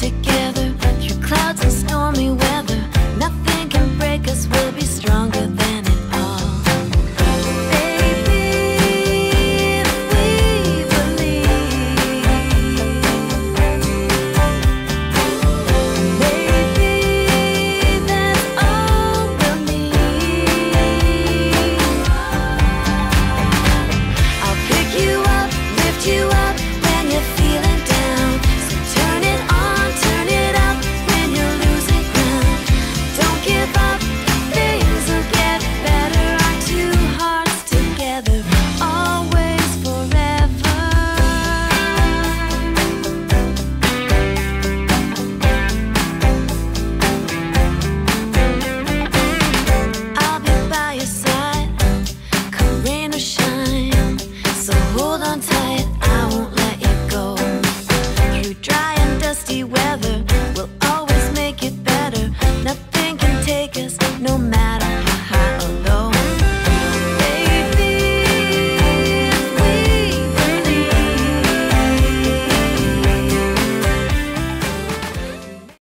together through clouds and stormy weather. Nothing can break us, we'll be stronger